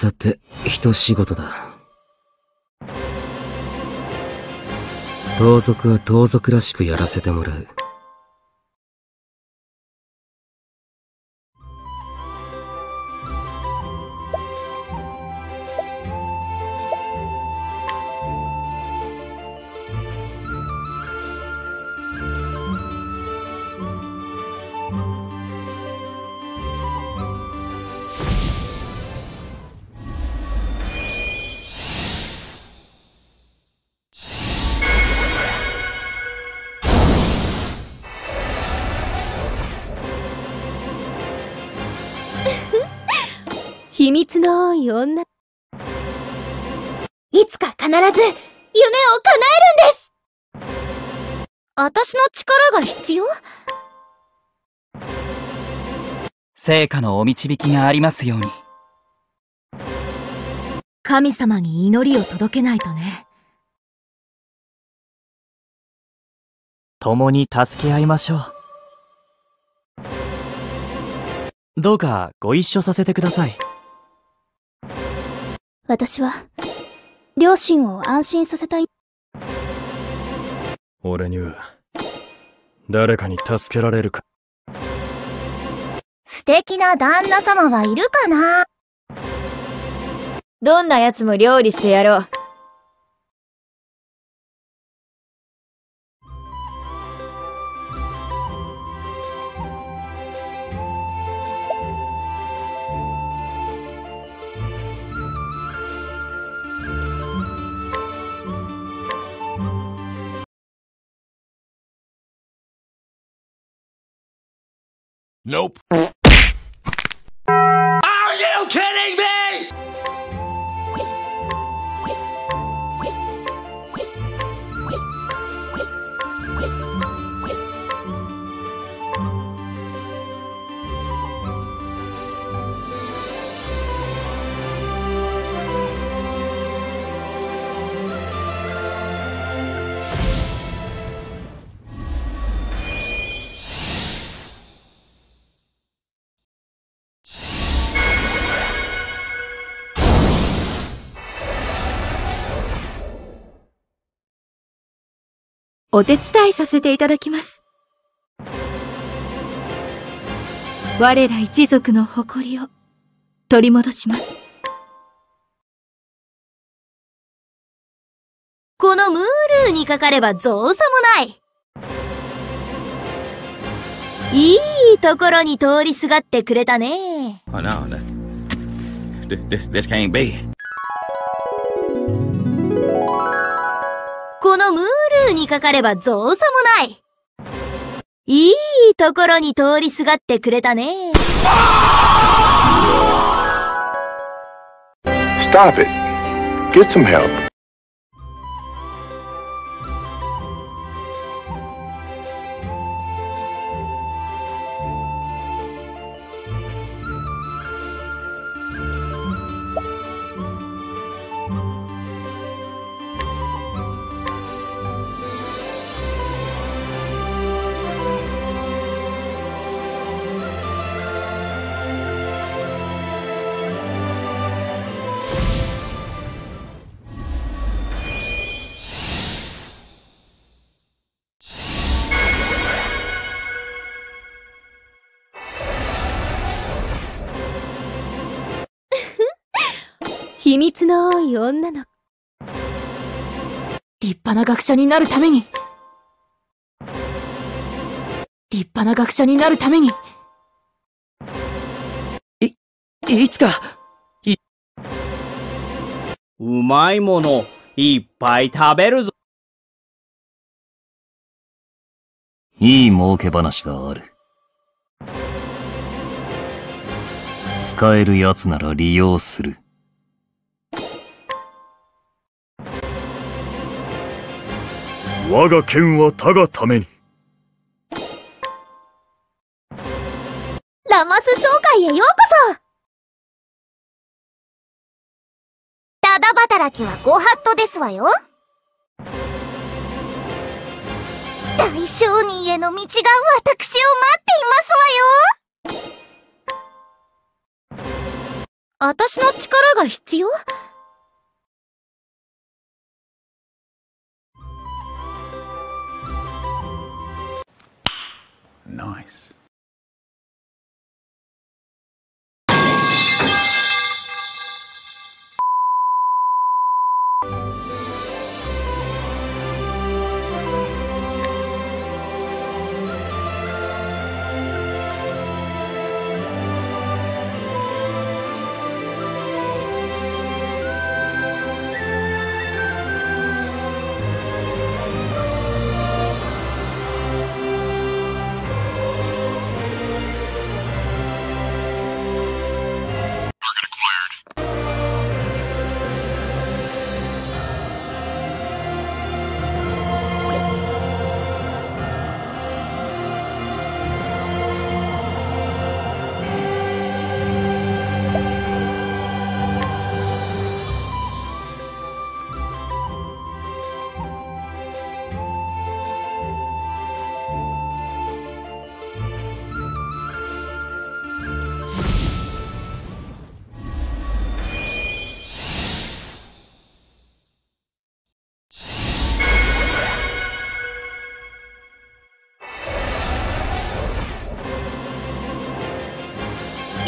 さて、一仕事だ。盗賊は盗賊らしくやらせてもらう。秘密の多い女。いつか必ず夢を叶えるんです私の力が必要？成果のお導きがありますように。神様に祈りを届けないとね。共に助け合いましょう。どうかご一緒させてください。私は、両親を安心させたい。俺には、誰かに助けられるか。素敵な旦那様はいるかな？どんな奴も料理してやろう。Nope. お手伝いさせていただきます。我ら一族の誇りを取り戻します。このムールーにかかれば造作もないいいところに通りすがってくれたね Oh no, no. This, this, this can't be. このムールーにかかれば造作もないいいところに通りすがってくれたね Stop it. Get some help.「秘密の多い女の立派な学者になるために立派な学者になるためにいつかうまいものいっぱい食べるぞ。いい儲け話がある。使える奴なら利用する。我が剣は他がために。ラマス商会へようこそ。ただ働きはご法度ですわよ。大商人への道が私を待っていますわよ。私の力が必要？Nice.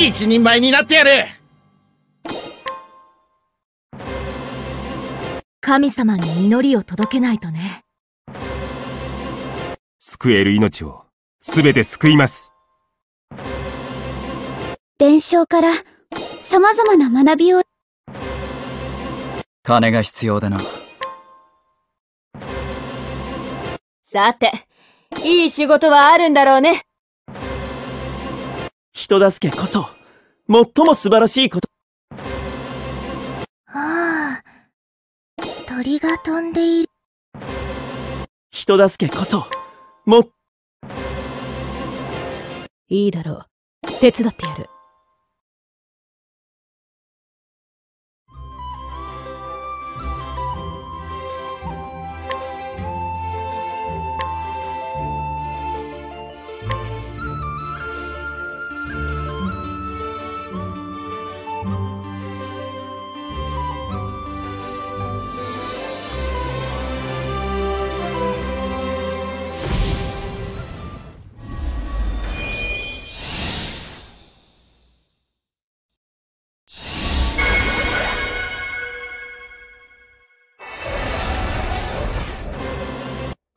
一人前になってやる神様に祈りを届けないとね。救える命を、すべて救います。伝承から様々な学びを。金が必要だな。さて、いい仕事はあるんだろうね。人助けこそ、最も素晴らしいこと。ああ、鳥が飛んでいる。人助けこそ、も、いいだろう。手伝ってやる。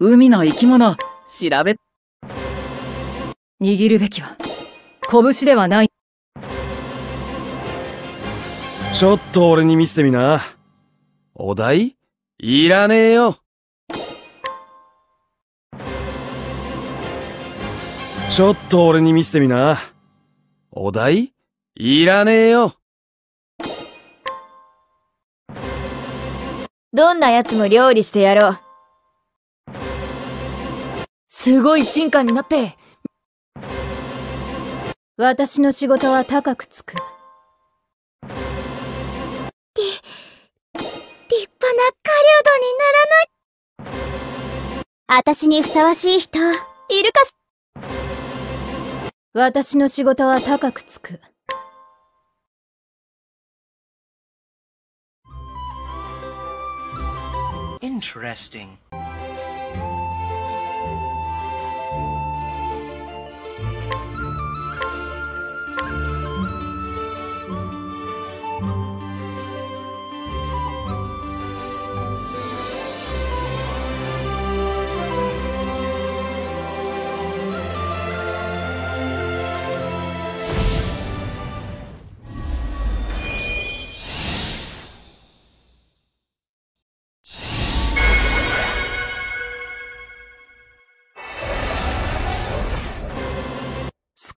海の生き物、調べ、握るべきは、拳ではない。ちょっと俺に見せてみな。お題？いらねえよ。ちょっと俺に見せてみな。お題？いらねえよ。どんな奴も料理してやろう。すごい進化になって。私の仕事は高くつく。立派な狩人にならない。私にふさわしい人、いるかし私の仕事は高くつく。Interesting.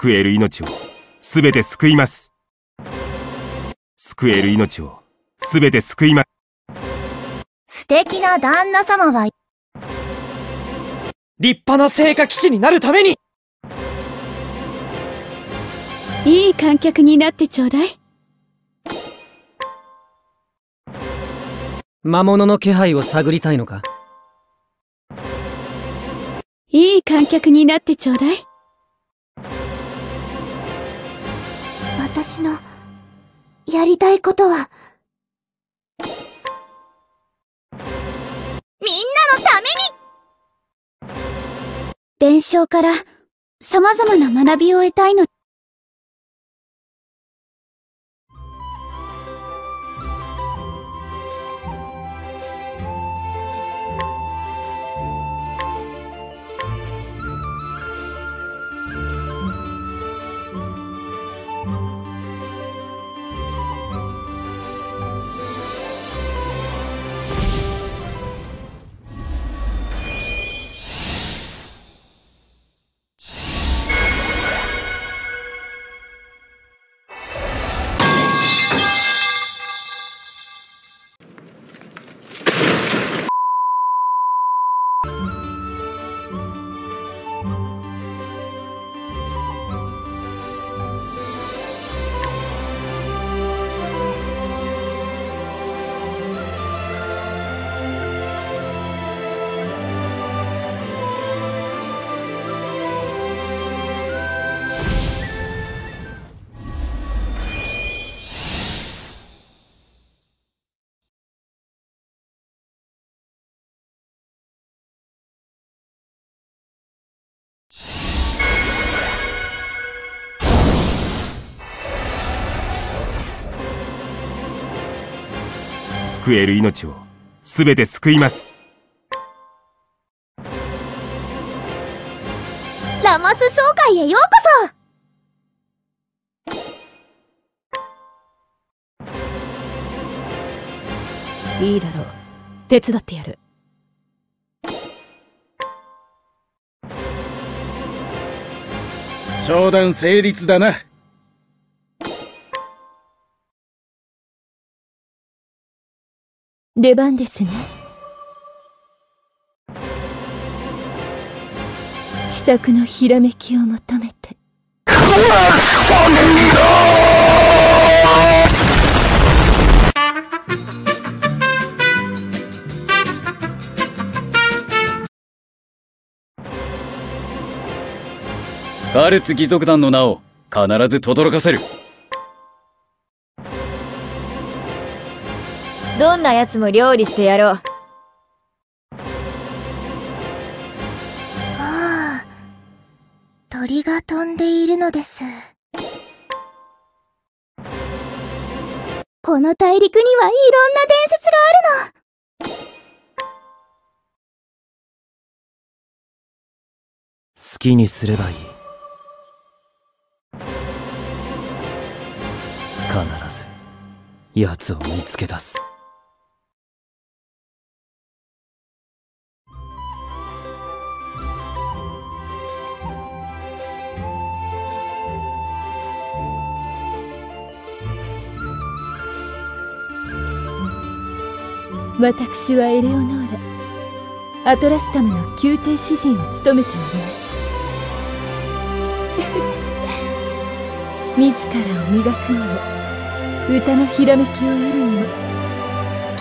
救える命を、すべて救います。救える命を、すべて救います。素敵な旦那様は、立派な聖火騎士になるためにいい観客になってちょうだい。魔物の気配を探りたいのか？いい観客になってちょうだい。。。。。。。。。。。。。。。。。。。。。。。。。。。。。。。。。。。。。。。。。。。。。。。。。。。。。。。。。。。。。。。。。。。。。。。。。。。。。。。。。。。。。。。。。。。。。。。。。。。。。。。。。。。。。。。。。。。。。。。。。。。。。。。。。私の、やりたいことは、みんなのために伝承から様々な学びを得たいの。救える命を全て救いますラマス商会へようこいいだろう。手伝ってやる。商談成立だな。出番ですね。支度のひらめきを求めて。カルツ義族団の名を必ず轟かせる。どんな奴も料理してやろう。ああ、鳥が飛んでいるのです。この大陸にはいろんな伝説があるの。好きにすればいい。必ず、奴を見つけ出す。私はエレオノーラアトラスタムの宮廷詩人を務めております。自らを磨くのも歌のひらめきを得るにも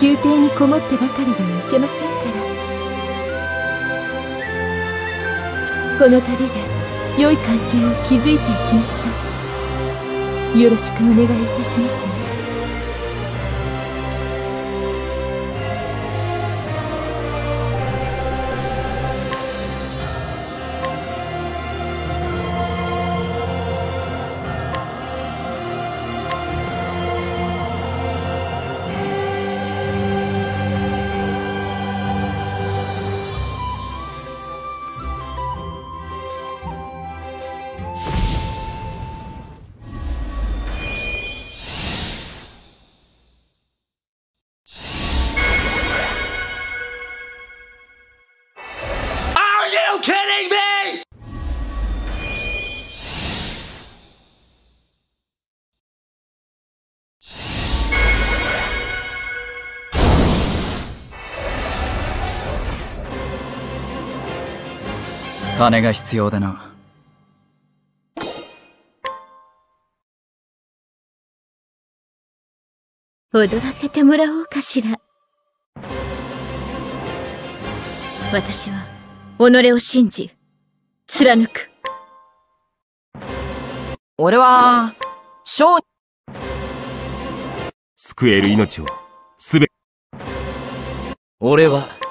宮廷にこもってばかりではいけませんから。この旅で良い関係を築いていきましょう。よろしくお願いいたします。ね金が必要だな。踊らせてもらおうかしら。私は、己を信じ、貫く。俺は、商救える命をすべ俺は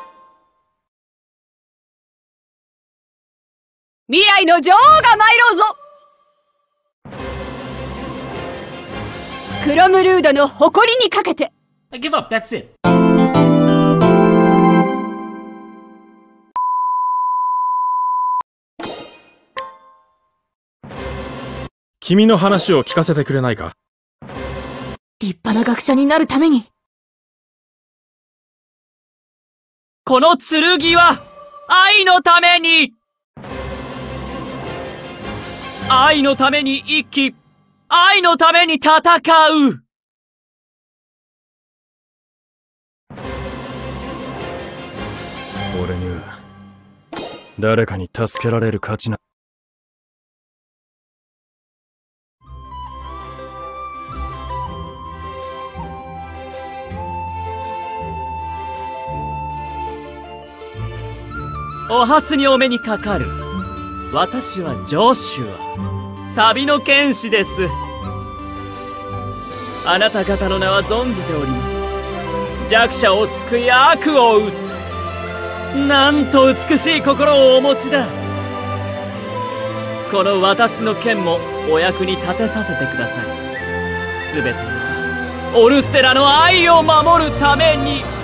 未来の女王が参ろうぞ。クロムルードの誇りにかけて。I give up, that's it. 君の話を聞かせてくれないか？立派な学者になるために。この剣は愛のために愛のために生き愛のために戦う。俺には誰かに助けられる価値なお初にお目にかかる私はジョシュア旅の剣士です。あなた方の名は存じております。弱者を救い悪を打つ。なんと美しい心をお持ちだ。この私の剣もお役に立てさせてください。全てはオルステラの愛を守るために。